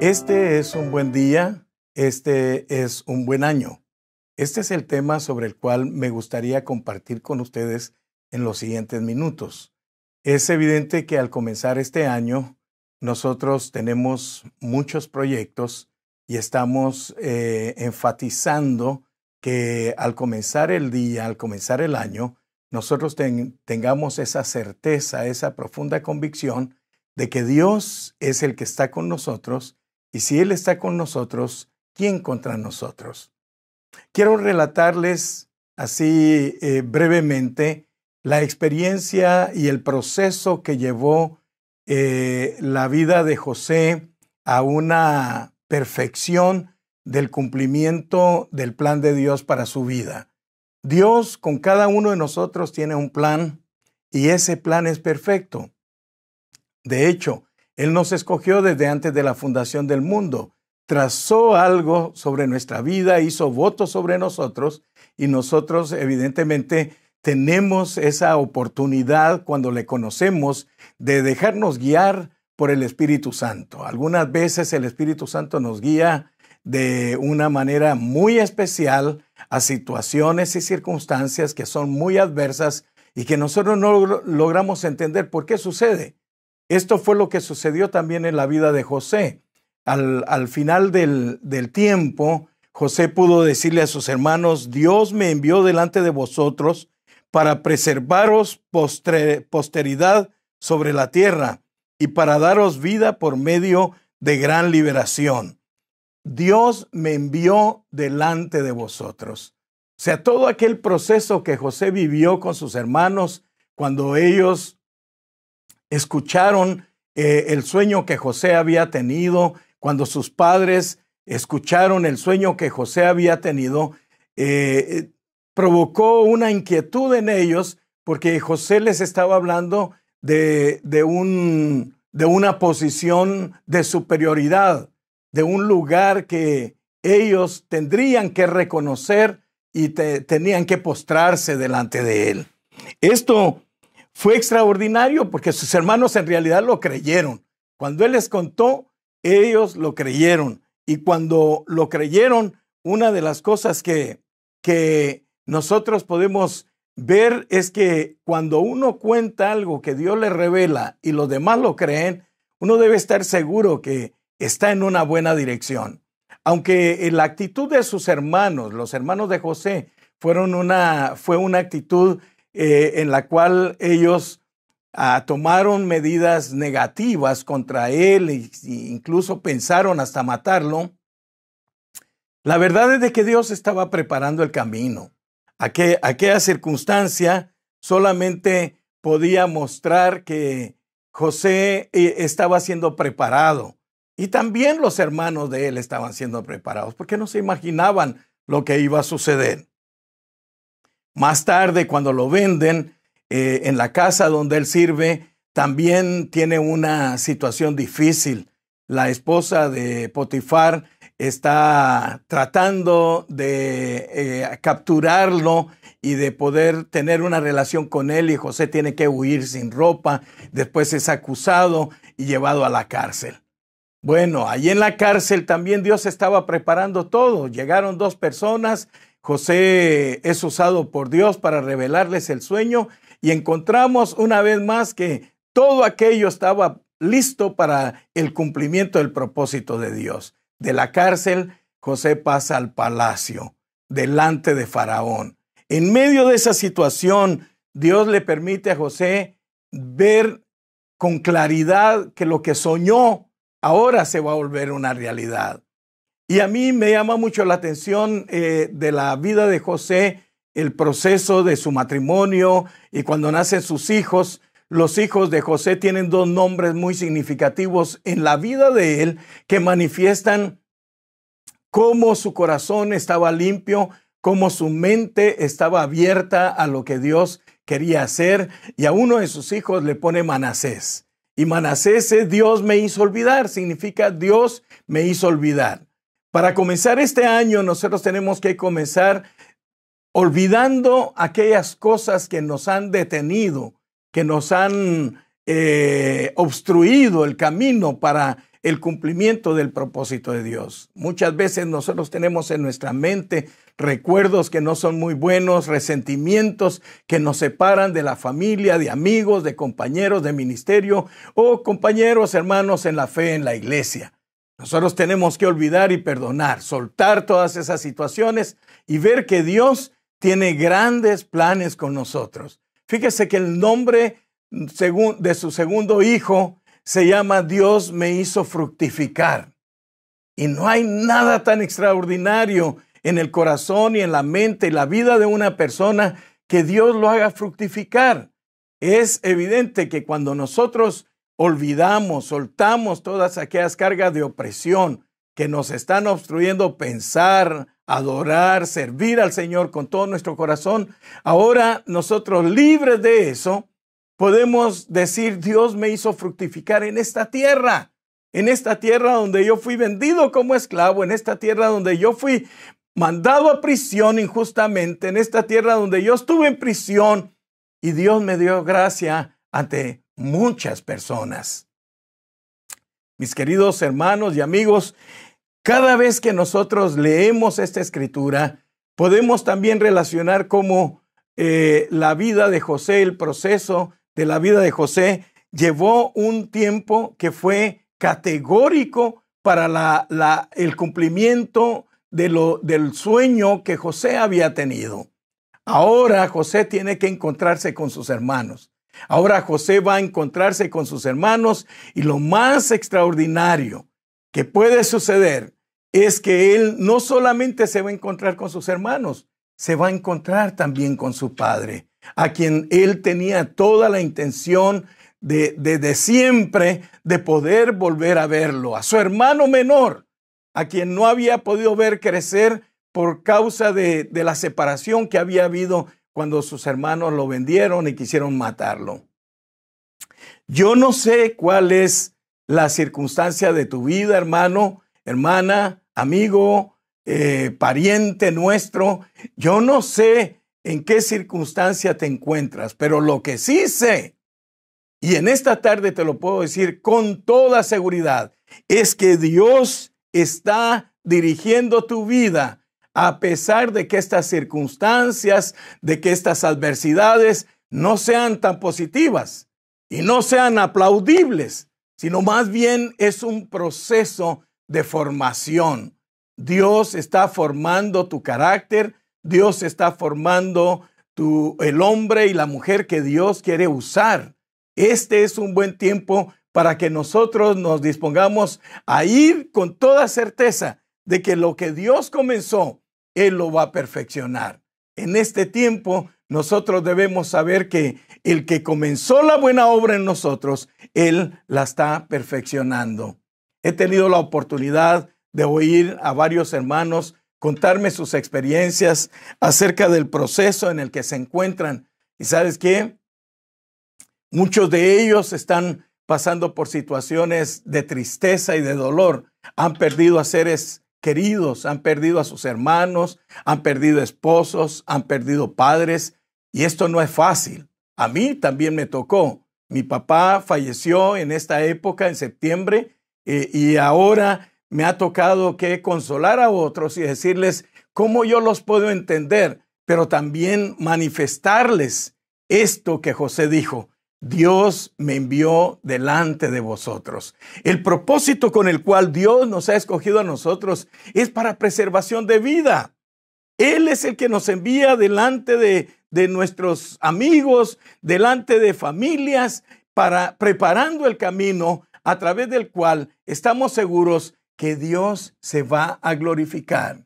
Este es un buen día, este es un buen año. Este es el tema sobre el cual me gustaría compartir con ustedes en los siguientes minutos. Es evidente que al comenzar este año, nosotros tenemos muchos proyectos y estamos eh, enfatizando que al comenzar el día, al comenzar el año, nosotros tengamos esa certeza, esa profunda convicción de que Dios es el que está con nosotros y si Él está con nosotros, ¿quién contra nosotros? Quiero relatarles así eh, brevemente la experiencia y el proceso que llevó eh, la vida de José a una perfección del cumplimiento del plan de Dios para su vida. Dios con cada uno de nosotros tiene un plan y ese plan es perfecto. De hecho, él nos escogió desde antes de la fundación del mundo, trazó algo sobre nuestra vida, hizo votos sobre nosotros y nosotros evidentemente tenemos esa oportunidad cuando le conocemos de dejarnos guiar por el Espíritu Santo. Algunas veces el Espíritu Santo nos guía de una manera muy especial a situaciones y circunstancias que son muy adversas y que nosotros no logramos entender por qué sucede. Esto fue lo que sucedió también en la vida de José. Al, final del, tiempo, José pudo decirle a sus hermanos, Dios me envió delante de vosotros para preservaros posteridad sobre la tierra y para daros vida por medio de gran liberación. Dios me envió delante de vosotros. O sea, todo aquel proceso que José vivió con sus hermanos cuando ellos escucharon eh, el sueño que José había tenido, cuando sus padres escucharon el sueño que José había tenido, eh, provocó una inquietud en ellos porque José les estaba hablando de, de, un, de una posición de superioridad, de un lugar que ellos tendrían que reconocer y tenían que postrarse delante de él. Esto fue extraordinario porque sus hermanos en realidad lo creyeron. Cuando Él les contó, ellos lo creyeron. Y cuando lo creyeron, una de las cosas que, que nosotros podemos ver es que cuando uno cuenta algo que Dios le revela y los demás lo creen, uno debe estar seguro que está en una buena dirección. Aunque la actitud de sus hermanos, los hermanos de José, fueron una, fue una actitud eh, en la cual ellos ah, tomaron medidas negativas contra él e incluso pensaron hasta matarlo. La verdad es de que Dios estaba preparando el camino. aquella circunstancia solamente podía mostrar que José eh, estaba siendo preparado y también los hermanos de él estaban siendo preparados porque no se imaginaban lo que iba a suceder. Más tarde, cuando lo venden eh, en la casa donde él sirve, también tiene una situación difícil. La esposa de Potifar está tratando de eh, capturarlo y de poder tener una relación con él y José tiene que huir sin ropa, después es acusado y llevado a la cárcel. Bueno, allí en la cárcel también Dios estaba preparando todo. Llegaron dos personas José es usado por Dios para revelarles el sueño y encontramos una vez más que todo aquello estaba listo para el cumplimiento del propósito de Dios. De la cárcel, José pasa al palacio, delante de Faraón. En medio de esa situación, Dios le permite a José ver con claridad que lo que soñó ahora se va a volver una realidad. Y a mí me llama mucho la atención eh, de la vida de José, el proceso de su matrimonio y cuando nacen sus hijos. Los hijos de José tienen dos nombres muy significativos en la vida de él que manifiestan cómo su corazón estaba limpio, cómo su mente estaba abierta a lo que Dios quería hacer. Y a uno de sus hijos le pone Manasés. Y Manasés es Dios me hizo olvidar, significa Dios me hizo olvidar. Para comenzar este año, nosotros tenemos que comenzar olvidando aquellas cosas que nos han detenido, que nos han eh, obstruido el camino para el cumplimiento del propósito de Dios. Muchas veces nosotros tenemos en nuestra mente recuerdos que no son muy buenos, resentimientos que nos separan de la familia, de amigos, de compañeros de ministerio o compañeros, hermanos en la fe en la iglesia. Nosotros tenemos que olvidar y perdonar, soltar todas esas situaciones y ver que Dios tiene grandes planes con nosotros. Fíjese que el nombre de su segundo hijo se llama Dios me hizo fructificar. Y no hay nada tan extraordinario en el corazón y en la mente y la vida de una persona que Dios lo haga fructificar. Es evidente que cuando nosotros olvidamos, soltamos todas aquellas cargas de opresión que nos están obstruyendo pensar, adorar, servir al Señor con todo nuestro corazón, ahora nosotros libres de eso, podemos decir, Dios me hizo fructificar en esta tierra, en esta tierra donde yo fui vendido como esclavo, en esta tierra donde yo fui mandado a prisión injustamente, en esta tierra donde yo estuve en prisión y Dios me dio gracia ante muchas personas. Mis queridos hermanos y amigos, cada vez que nosotros leemos esta escritura, podemos también relacionar cómo eh, la vida de José, el proceso de la vida de José, llevó un tiempo que fue categórico para la, el cumplimiento de lo, del sueño que José había tenido. Ahora José tiene que encontrarse con sus hermanos. Ahora José va a encontrarse con sus hermanos y lo más extraordinario que puede suceder es que él no solamente se va a encontrar con sus hermanos, se va a encontrar también con su padre, a quien él tenía toda la intención de, de, siempre de poder volver a verlo, a su hermano menor, a quien no había podido ver crecer por causa de, de la separación que había habido cuando sus hermanos lo vendieron y quisieron matarlo. Yo no sé cuál es la circunstancia de tu vida, hermano, hermana, amigo, eh, pariente nuestro. Yo no sé en qué circunstancia te encuentras, pero lo que sí sé, y en esta tarde te lo puedo decir con toda seguridad, es que Dios está dirigiendo tu vida a pesar de que estas circunstancias, de que estas adversidades no sean tan positivas y no sean aplaudibles, sino más bien es un proceso de formación. Dios está formando tu carácter, Dios está formando tu, el hombre y la mujer que Dios quiere usar. Este es un buen tiempo para que nosotros nos dispongamos a ir con toda certeza de que lo que Dios comenzó, Él lo va a perfeccionar. En este tiempo, nosotros debemos saber que el que comenzó la buena obra en nosotros, Él la está perfeccionando. He tenido la oportunidad de oír a varios hermanos contarme sus experiencias acerca del proceso en el que se encuentran. ¿Y sabes qué? Muchos de ellos están pasando por situaciones de tristeza y de dolor. Han perdido a seres queridos, han perdido a sus hermanos, han perdido esposos, han perdido padres, y esto no es fácil. A mí también me tocó. Mi papá falleció en esta época, en septiembre, eh, y ahora me ha tocado que consolar a otros y decirles cómo yo los puedo entender, pero también manifestarles esto que José dijo. Dios me envió delante de vosotros. El propósito con el cual Dios nos ha escogido a nosotros es para preservación de vida. Él es el que nos envía delante de, de nuestros amigos, delante de familias, para preparando el camino a través del cual estamos seguros que Dios se va a glorificar.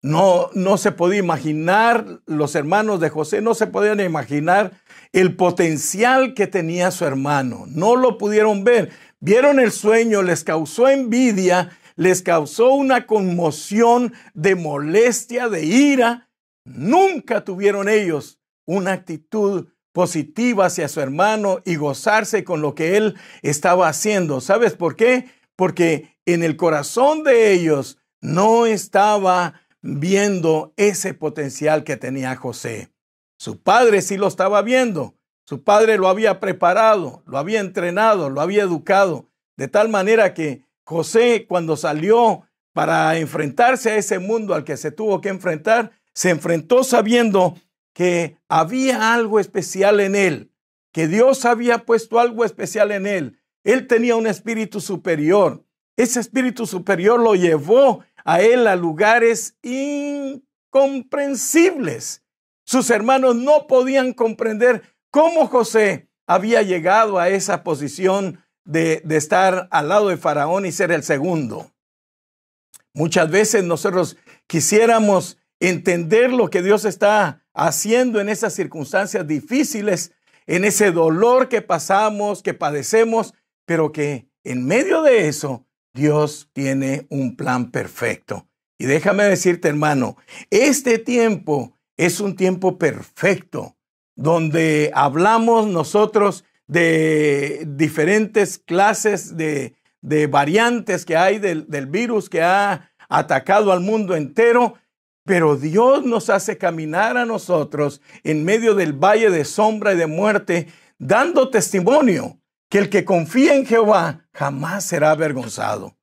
No, no se podía imaginar, los hermanos de José no se podían imaginar el potencial que tenía su hermano. No lo pudieron ver. Vieron el sueño, les causó envidia, les causó una conmoción de molestia, de ira. Nunca tuvieron ellos una actitud positiva hacia su hermano y gozarse con lo que él estaba haciendo. ¿Sabes por qué? Porque en el corazón de ellos no estaba viendo ese potencial que tenía José. Su padre sí lo estaba viendo. Su padre lo había preparado, lo había entrenado, lo había educado, de tal manera que José cuando salió para enfrentarse a ese mundo al que se tuvo que enfrentar, se enfrentó sabiendo que había algo especial en él, que Dios había puesto algo especial en él. Él tenía un espíritu superior. Ese espíritu superior lo llevó a él a lugares incomprensibles. Sus hermanos no podían comprender cómo José había llegado a esa posición de, de estar al lado de Faraón y ser el segundo. Muchas veces nosotros quisiéramos entender lo que Dios está haciendo en esas circunstancias difíciles, en ese dolor que pasamos, que padecemos, pero que en medio de eso Dios tiene un plan perfecto. Y déjame decirte, hermano, este tiempo es un tiempo perfecto donde hablamos nosotros de diferentes clases de, variantes que hay del, virus que ha atacado al mundo entero, pero Dios nos hace caminar a nosotros en medio del valle de sombra y de muerte, dando testimonio que el que confía en Jehová jamás será avergonzado.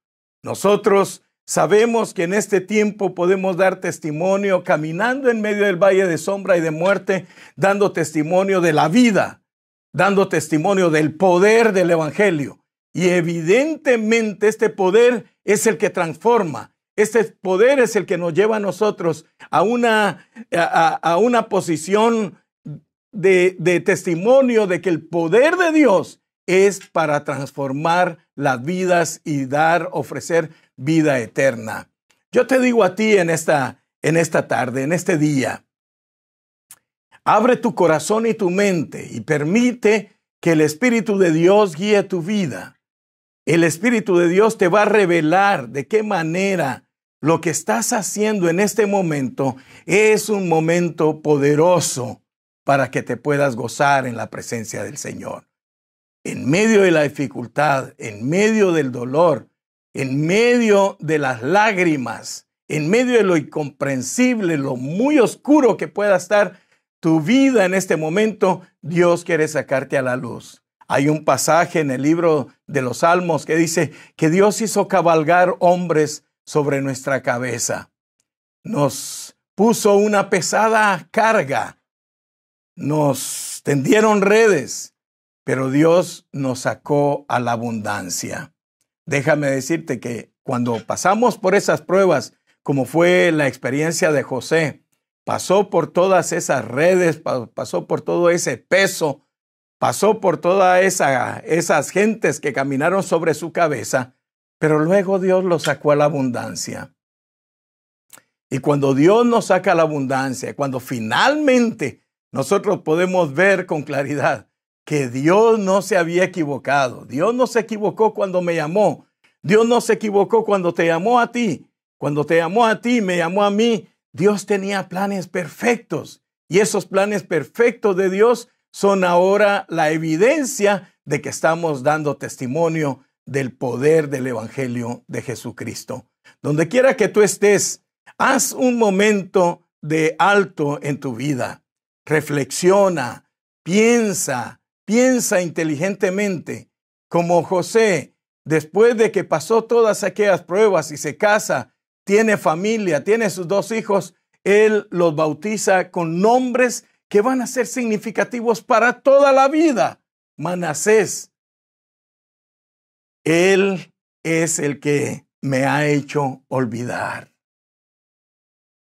Nosotros sabemos que en este tiempo podemos dar testimonio caminando en medio del valle de sombra y de muerte, dando testimonio de la vida, dando testimonio del poder del Evangelio. Y evidentemente este poder es el que transforma. Este poder es el que nos lleva a nosotros a una, a, una posición de, de testimonio de que el poder de Dios es para transformar las vidas y dar, ofrecer vida eterna. Yo te digo a ti en esta, en esta tarde, en este día, abre tu corazón y tu mente y permite que el Espíritu de Dios guíe tu vida. El Espíritu de Dios te va a revelar de qué manera lo que estás haciendo en este momento es un momento poderoso para que te puedas gozar en la presencia del Señor en medio de la dificultad, en medio del dolor, en medio de las lágrimas, en medio de lo incomprensible, lo muy oscuro que pueda estar tu vida en este momento, Dios quiere sacarte a la luz. Hay un pasaje en el libro de los Salmos que dice que Dios hizo cabalgar hombres sobre nuestra cabeza. Nos puso una pesada carga. Nos tendieron redes pero Dios nos sacó a la abundancia. Déjame decirte que cuando pasamos por esas pruebas, como fue la experiencia de José, pasó por todas esas redes, pasó por todo ese peso, pasó por todas esa, esas gentes que caminaron sobre su cabeza, pero luego Dios lo sacó a la abundancia. Y cuando Dios nos saca a la abundancia, cuando finalmente nosotros podemos ver con claridad que Dios no se había equivocado. Dios no se equivocó cuando me llamó. Dios no se equivocó cuando te llamó a ti. Cuando te llamó a ti, me llamó a mí. Dios tenía planes perfectos. Y esos planes perfectos de Dios son ahora la evidencia de que estamos dando testimonio del poder del Evangelio de Jesucristo. Donde quiera que tú estés, haz un momento de alto en tu vida. Reflexiona, piensa, piensa inteligentemente, como José, después de que pasó todas aquellas pruebas y se casa, tiene familia, tiene sus dos hijos, él los bautiza con nombres que van a ser significativos para toda la vida. Manasés, él es el que me ha hecho olvidar.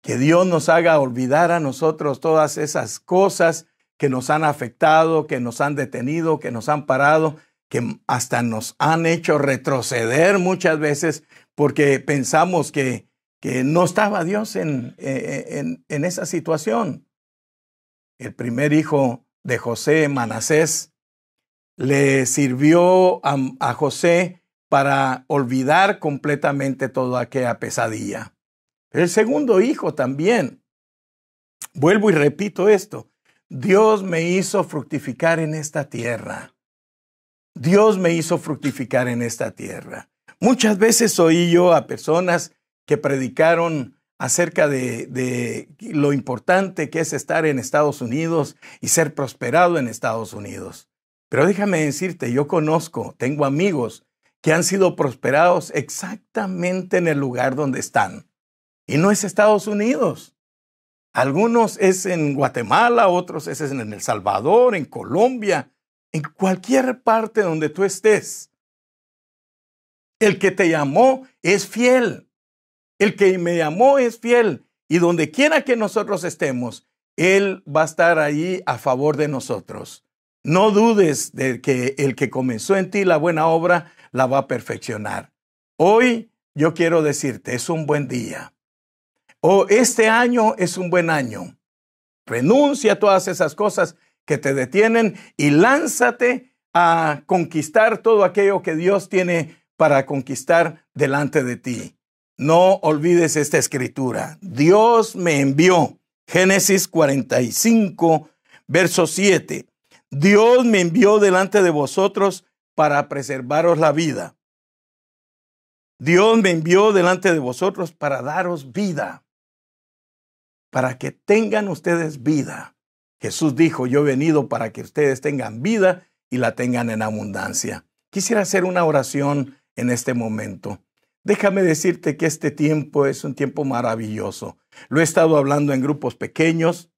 Que Dios nos haga olvidar a nosotros todas esas cosas que nos han afectado, que nos han detenido, que nos han parado, que hasta nos han hecho retroceder muchas veces porque pensamos que, que no estaba Dios en, eh, en, en esa situación. El primer hijo de José, Manasés, le sirvió a, José para olvidar completamente toda aquella pesadilla. El segundo hijo también. Vuelvo y repito esto. Dios me hizo fructificar en esta tierra. Dios me hizo fructificar en esta tierra. Muchas veces oí yo a personas que predicaron acerca de, lo importante que es estar en Estados Unidos y ser prosperado en Estados Unidos. Pero déjame decirte, yo conozco, tengo amigos que han sido prosperados exactamente en el lugar donde están. Y no es Estados Unidos. Algunos es en Guatemala, otros es en El Salvador, en Colombia, en cualquier parte donde tú estés. El que te llamó es fiel. El que me llamó es fiel. Y donde quiera que nosotros estemos, Él va a estar ahí a favor de nosotros. No dudes de que el que comenzó en ti la buena obra la va a perfeccionar. Hoy yo quiero decirte, es un buen día. O este año es un buen año. Renuncia a todas esas cosas que te detienen y lánzate a conquistar todo aquello que Dios tiene para conquistar delante de ti. No olvides esta escritura. Dios me envió. Génesis 45, verso 7. Dios me envió delante de vosotros para preservaros la vida. Dios me envió delante de vosotros para daros vida, para que tengan ustedes vida. Jesús dijo, yo he venido para que ustedes tengan vida y la tengan en abundancia. Quisiera hacer una oración en este momento. Déjame decirte que este tiempo es un tiempo maravilloso. Lo he estado hablando en grupos pequeños,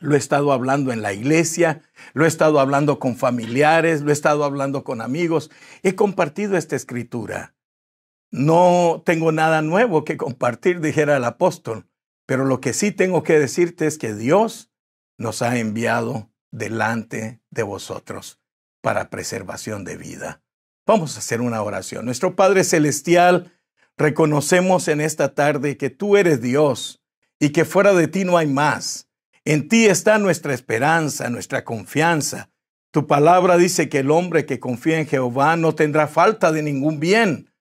lo he estado hablando en la iglesia, lo he estado hablando con familiares, lo he estado hablando con amigos. He compartido esta escritura. No tengo nada nuevo que compartir, dijera el apóstol, pero lo que sí tengo que decirte es que Dios nos ha enviado delante de vosotros para preservación de vida. Vamos a hacer una oración. Nuestro Padre Celestial, reconocemos en esta tarde que tú eres Dios y que fuera de ti no hay más. En ti está nuestra esperanza, nuestra confianza. Tu palabra dice que el hombre que confía en Jehová no tendrá falta de ningún bien.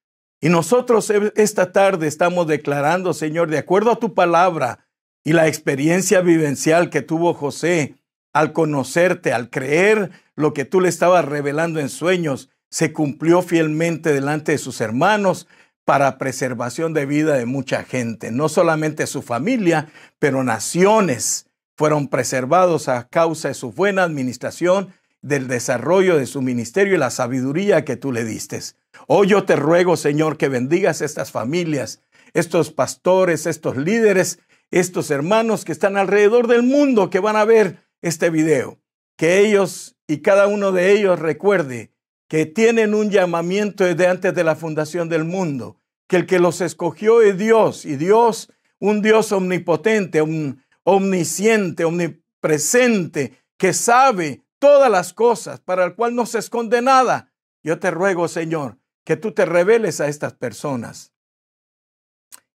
Y nosotros e, esta tarde estamos declarando, Señor, de acuerdo a tu palabra y la experiencia vivencial que tuvo José al conocerte, al creer lo que tú le estabas revelando en sueños, se cumplió fielmente delante de sus hermanos para preservación de vida de mucha gente, no solamente su familia, pero naciones fueron preservados a causa de su buena administración, del desarrollo de su ministerio y la sabiduría que tú le diste. Hoy yo te ruego, Señor, que bendigas estas familias, estos pastores, estos líderes, estos hermanos que están alrededor del mundo que van a ver este video. Que ellos y cada uno de ellos recuerde que tienen un llamamiento desde antes de la fundación del mundo, que el que los escogió es Dios y Dios, un Dios omnipotente, un omnisciente, omnipresente, que sabe todas las cosas, para el cual no se esconde nada. Yo te ruego, Señor, que tú te reveles a estas personas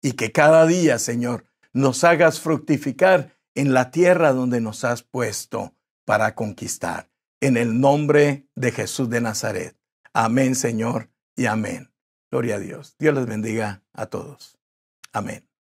y que cada día, Señor, nos hagas fructificar en la tierra donde nos has puesto para conquistar. En el nombre de Jesús de Nazaret. Amén, Señor, y amén. Gloria a Dios. Dios les bendiga a todos. Amén.